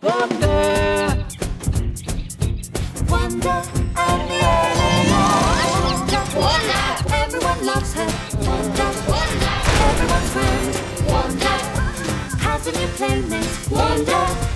Wonder. Wonder. Wonder. Everyone loves her. Wonder. Wonder. Everyone's friend. Wonder. Has a new playmate. Wonder.